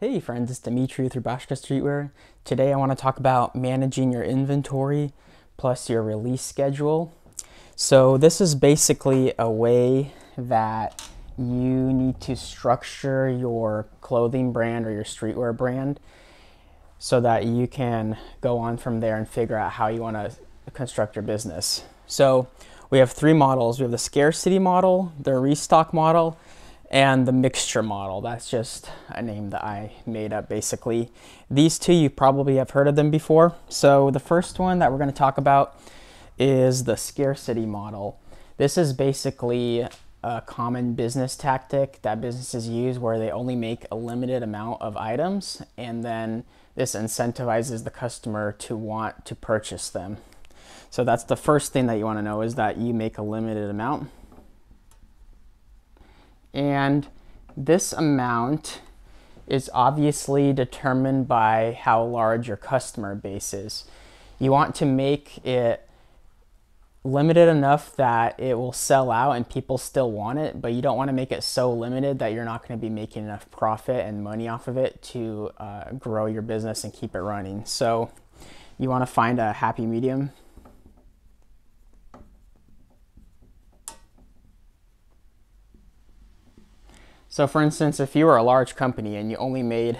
Hey friends, it's Dimitri with Rubashka Streetwear. Today I want to talk about managing your inventory plus your release schedule. So this is basically a way that you need to structure your clothing brand or your streetwear brand so that you can go on from there and figure out how you want to construct your business. So we have three models. We have the scarcity model, the restock model, and the mixture model. That's just a name that I made up basically. These two, you probably have heard of them before. So the first one that we're going to talk about is the scarcity model. This is basically a common business tactic that businesses use where they only make a limited amount of items and then this incentivizes the customer to want to purchase them. So that's the first thing that you want to know is that you make a limited amount and this amount is obviously determined by how large your customer base is. You want to make it limited enough that it will sell out and people still want it, but you don't want to make it so limited that you're not going to be making enough profit and money off of it to uh, grow your business and keep it running. So you want to find a happy medium So for instance, if you were a large company and you only made,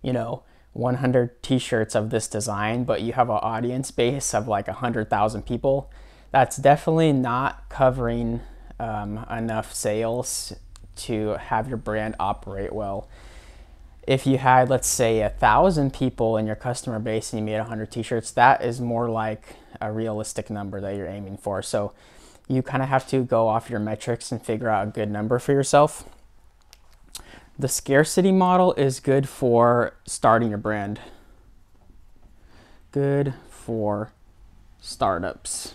you know, 100 t-shirts of this design, but you have an audience base of like 100,000 people, that's definitely not covering um, enough sales to have your brand operate well. If you had, let's say, a thousand people in your customer base and you made 100 t-shirts, that is more like a realistic number that you're aiming for. So you kind of have to go off your metrics and figure out a good number for yourself. The scarcity model is good for starting your brand. Good for startups.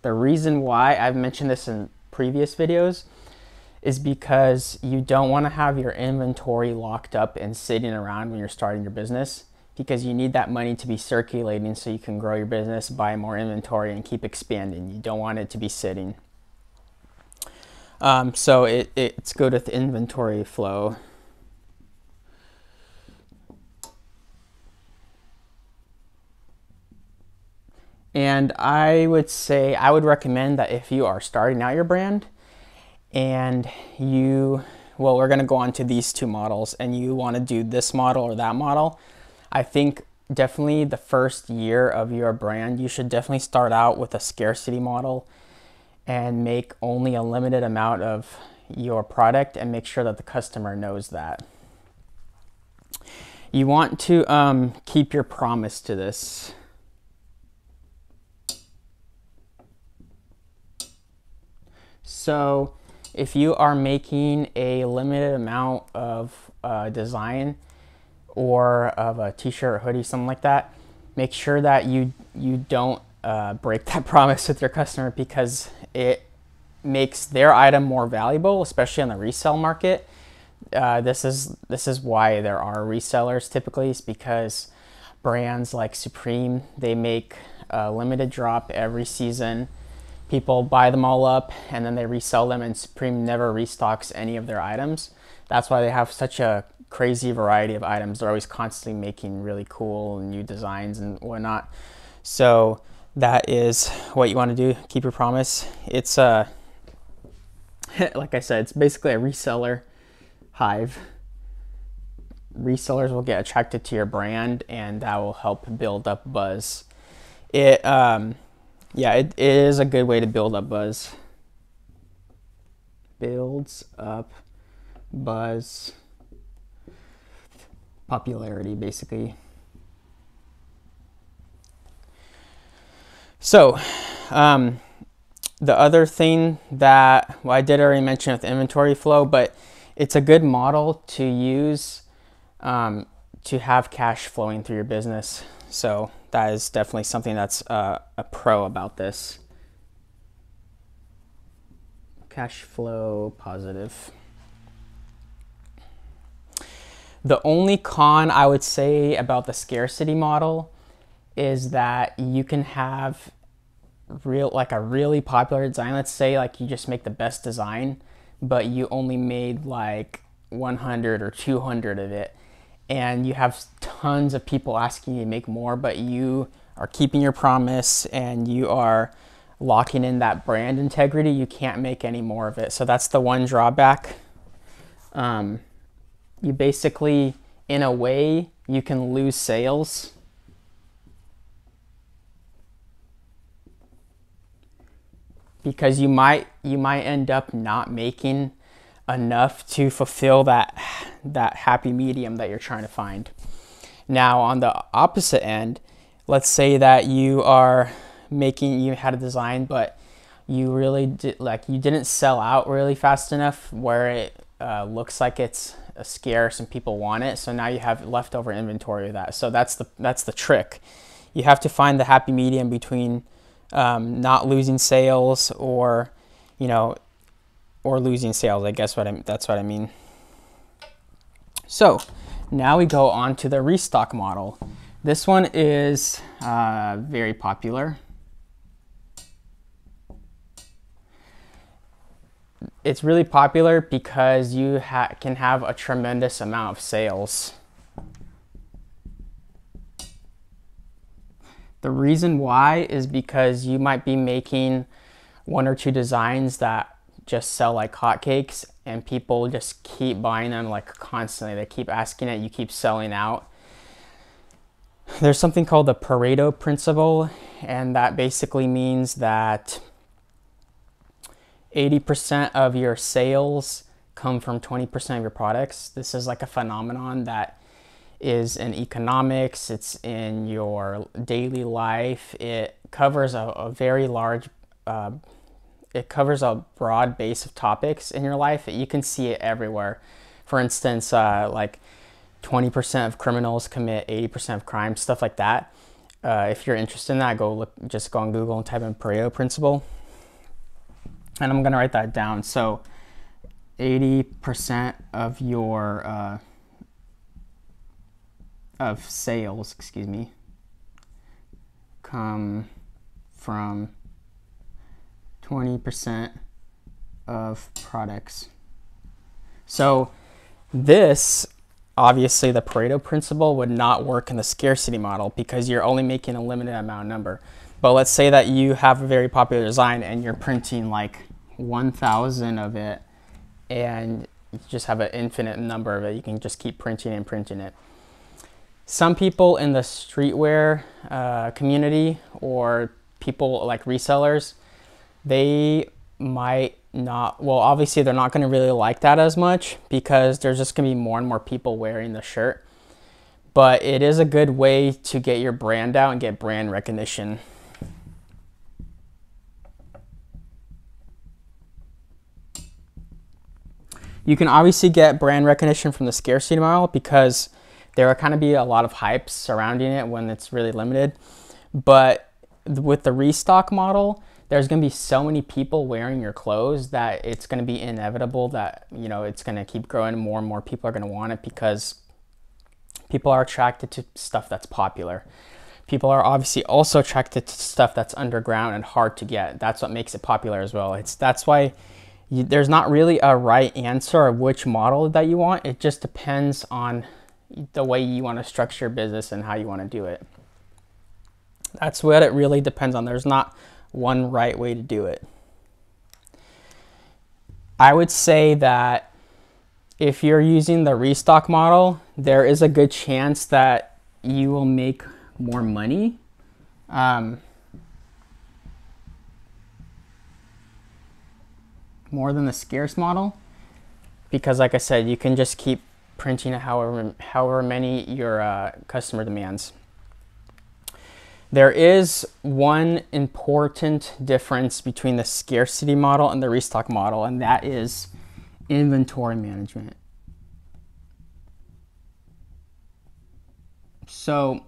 The reason why I've mentioned this in previous videos is because you don't want to have your inventory locked up and sitting around when you're starting your business because you need that money to be circulating so you can grow your business, buy more inventory, and keep expanding. You don't want it to be sitting. Um, so it, it's good with inventory flow. And I would say, I would recommend that if you are starting out your brand and you, well, we're going to go on to these two models and you want to do this model or that model, I think definitely the first year of your brand, you should definitely start out with a scarcity model and make only a limited amount of your product and make sure that the customer knows that. You want to um, keep your promise to this. So if you are making a limited amount of uh, design or of a t-shirt hoodie, something like that, make sure that you, you don't uh, break that promise with your customer because it makes their item more valuable, especially on the resale market. Uh, this is this is why there are resellers typically is because brands like Supreme they make a limited drop every season. People buy them all up and then they resell them, and Supreme never restocks any of their items. That's why they have such a crazy variety of items. They're always constantly making really cool new designs and whatnot. So that is what you want to do. Keep your promise. It's uh, like I said, it's basically a reseller hive. Resellers will get attracted to your brand, and that will help build up buzz. It um, yeah, it, it is a good way to build up buzz. Builds up buzz popularity, basically. So, um, the other thing that, well, I did already mention with inventory flow, but it's a good model to use um, to have cash flowing through your business. So that is definitely something that's uh, a pro about this. Cash flow positive. The only con I would say about the scarcity model is that you can have real like a really popular design. Let's say like you just make the best design, but you only made like 100 or 200 of it. and you have tons of people asking you to make more, but you are keeping your promise and you are locking in that brand integrity, you can't make any more of it. So that's the one drawback. Um, you basically, in a way, you can lose sales. Because you might you might end up not making enough to fulfill that that happy medium that you're trying to find. Now, on the opposite end, let's say that you are making you had a design, but you really did like you didn't sell out really fast enough where it uh, looks like it's scarce and people want it. So now you have leftover inventory of that. So that's the that's the trick. You have to find the happy medium between um, not losing sales or you know or losing sales. I guess what I that's what I mean. So now we go on to the restock model. This one is uh, very popular. It's really popular because you ha can have a tremendous amount of sales. The reason why is because you might be making one or two designs that just sell like hotcakes and people just keep buying them like constantly. They keep asking it, you keep selling out. There's something called the Pareto principle, and that basically means that 80% of your sales come from 20% of your products. This is like a phenomenon that is in economics, it's in your daily life. It covers a, a very large uh, it covers a broad base of topics in your life. You can see it everywhere. For instance, uh, like 20% of criminals commit 80% of crimes, stuff like that. Uh, if you're interested in that, go look, just go on Google and type in Pareto principle. And I'm gonna write that down. So 80% of your uh, of sales, excuse me, come from 20% of products. So this, obviously the Pareto principle would not work in the scarcity model because you're only making a limited amount number. But let's say that you have a very popular design and you're printing like 1,000 of it and you just have an infinite number of it. You can just keep printing and printing it. Some people in the streetwear uh, community or people like resellers, they might not, well, obviously they're not going to really like that as much because there's just going to be more and more people wearing the shirt. But it is a good way to get your brand out and get brand recognition. You can obviously get brand recognition from the scarcity model because there will kind of be a lot of hype surrounding it when it's really limited. But with the restock model, there's going to be so many people wearing your clothes that it's going to be inevitable that you know it's going to keep growing more and more people are going to want it because people are attracted to stuff that's popular. People are obviously also attracted to stuff that's underground and hard to get. That's what makes it popular as well. It's that's why you, there's not really a right answer of which model that you want. It just depends on the way you want to structure your business and how you want to do it that's what it really depends on there's not one right way to do it. I would say that if you're using the restock model, there is a good chance that you will make more money. Um, more than the scarce model because like I said, you can just keep printing however, however many your uh, customer demands. There is one important difference between the scarcity model and the restock model, and that is inventory management. So,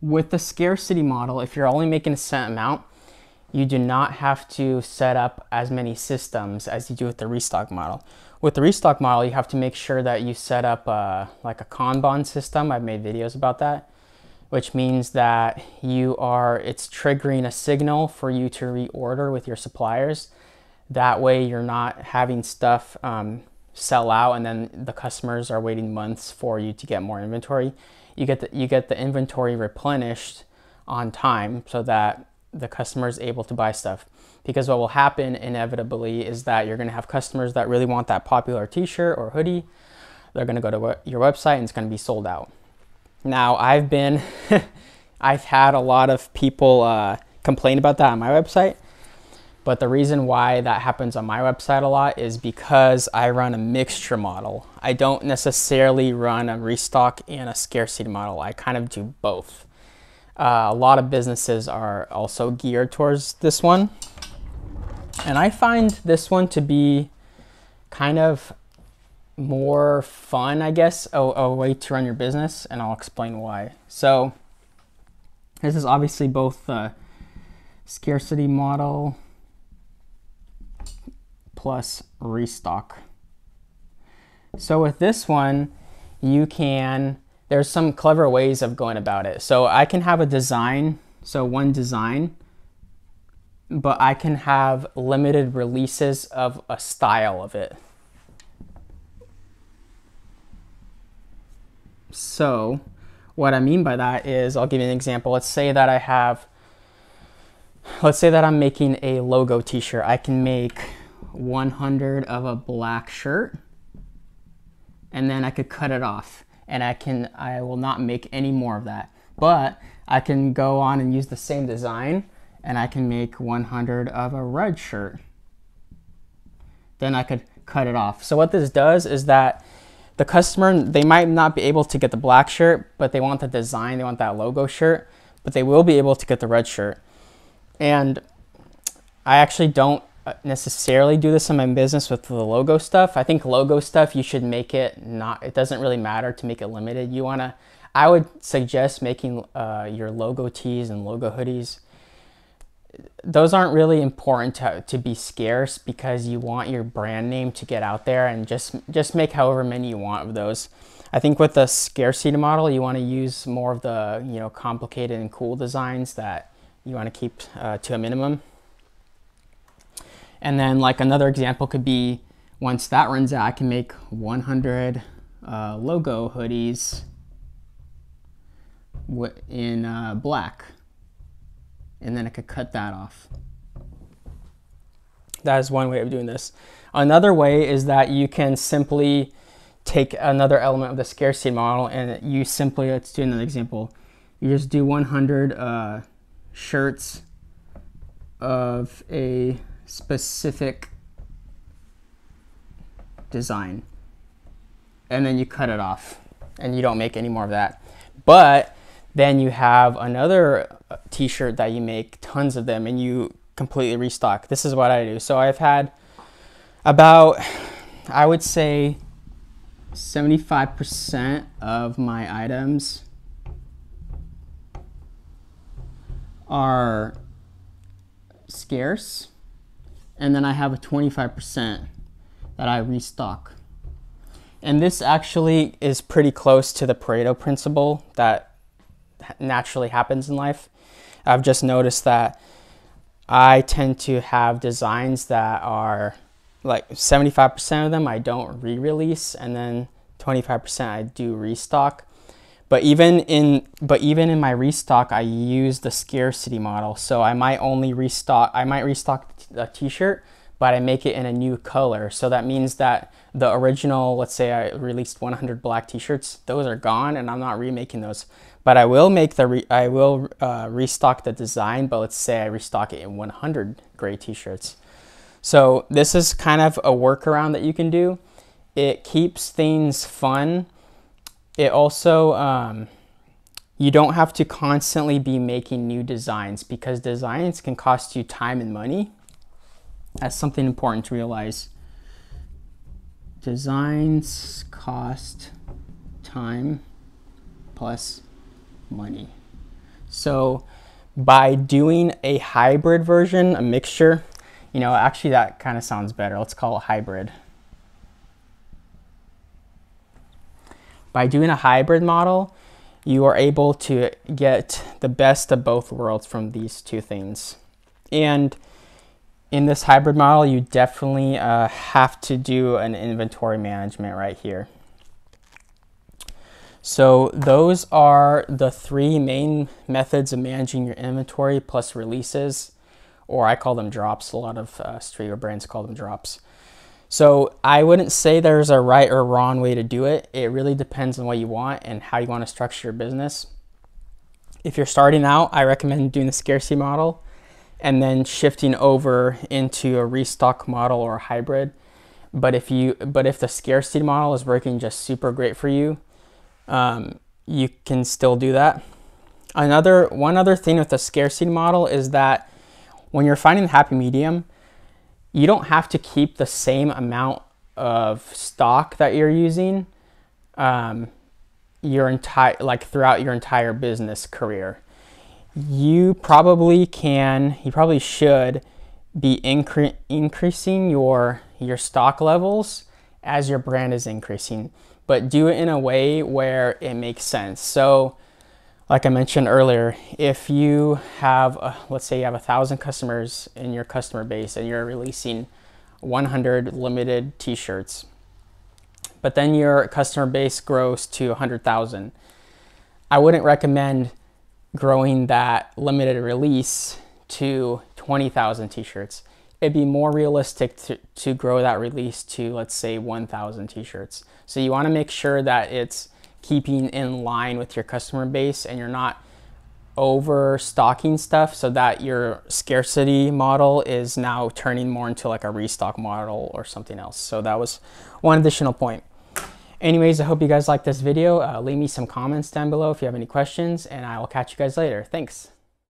with the scarcity model, if you're only making a set amount, you do not have to set up as many systems as you do with the restock model. With the restock model, you have to make sure that you set up a, uh, like a Kanban system. I've made videos about that which means that you are, it's triggering a signal for you to reorder with your suppliers. That way you're not having stuff um, sell out and then the customers are waiting months for you to get more inventory. You get the, you get the inventory replenished on time so that the customer is able to buy stuff. Because what will happen inevitably is that you're going to have customers that really want that popular t-shirt or hoodie. They're going to go to your website and it's going to be sold out. Now, I've been I've had a lot of people uh, complain about that on my website but the reason why that happens on my website a lot is because I run a mixture model. I don't necessarily run a restock and a scarcity model. I kind of do both. Uh, a lot of businesses are also geared towards this one. And I find this one to be kind of more fun, I guess, a, a way to run your business, and I'll explain why. So, this is obviously both the scarcity model plus restock. So with this one, you can, there's some clever ways of going about it. So I can have a design, so one design, but I can have limited releases of a style of it. So what I mean by that is, I'll give you an example. Let's say that I have, let's say that I'm making a logo t-shirt. I can make 100 of a black shirt and then I could cut it off and I can I will not make any more of that but I can go on and use the same design and I can make 100 of a red shirt then I could cut it off so what this does is that the customer they might not be able to get the black shirt but they want the design they want that logo shirt but they will be able to get the red shirt and I actually don't uh, necessarily do this in my business with the logo stuff. I think logo stuff you should make it not. It doesn't really matter to make it limited. You wanna. I would suggest making uh, your logo tees and logo hoodies. Those aren't really important to, to be scarce because you want your brand name to get out there and just just make however many you want of those. I think with the scarcity model, you want to use more of the you know complicated and cool designs that you want to keep uh, to a minimum. And then like another example could be once that runs out, I can make 100 uh, logo hoodies in uh, black. And then I could cut that off. That is one way of doing this. Another way is that you can simply take another element of the scarcity model and you simply, let's do another example. You just do 100 uh, shirts of a specific design and then you cut it off and you don't make any more of that. But then you have another uh, t-shirt that you make tons of them and you completely restock. This is what I do. So I've had about I would say 75% of my items are scarce and then I have a 25% that I restock. And this actually is pretty close to the Pareto principle that naturally happens in life. I've just noticed that I tend to have designs that are like 75% of them I don't re-release and then 25% I do restock. But even in but even in my restock, I use the scarcity model. So I might only restock. I might restock a T-shirt, but I make it in a new color. So that means that the original, let's say I released 100 black T-shirts, those are gone, and I'm not remaking those. But I will make the I will uh, restock the design. But let's say I restock it in 100 gray T-shirts. So this is kind of a workaround that you can do. It keeps things fun it also, um, you don't have to constantly be making new designs because designs can cost you time and money. That's something important to realize. Designs cost time plus money. So by doing a hybrid version, a mixture, you know, actually that kind of sounds better. Let's call it hybrid. By doing a hybrid model, you are able to get the best of both worlds from these two things. And in this hybrid model, you definitely uh, have to do an inventory management right here. So those are the three main methods of managing your inventory plus releases, or I call them drops. A lot of uh, brands call them drops. So I wouldn't say there's a right or wrong way to do it. It really depends on what you want and how you want to structure your business. If you're starting out, I recommend doing the scarcity model and then shifting over into a restock model or a hybrid. But if you but if the scarcity model is working just super great for you, um, you can still do that. Another one other thing with the scarcity model is that when you're finding the happy medium, you don't have to keep the same amount of stock that you're using um, your entire like throughout your entire business career you probably can you probably should be incre- increasing your your stock levels as your brand is increasing but do it in a way where it makes sense so like I mentioned earlier, if you have, a, let's say you have a thousand customers in your customer base and you're releasing 100 limited t-shirts, but then your customer base grows to 100,000, I wouldn't recommend growing that limited release to 20,000 t-shirts. It'd be more realistic to, to grow that release to, let's say, 1,000 t-shirts. So you wanna make sure that it's keeping in line with your customer base and you're not overstocking stuff so that your scarcity model is now turning more into like a restock model or something else. So that was one additional point. Anyways, I hope you guys liked this video. Uh, leave me some comments down below if you have any questions and I will catch you guys later. Thanks.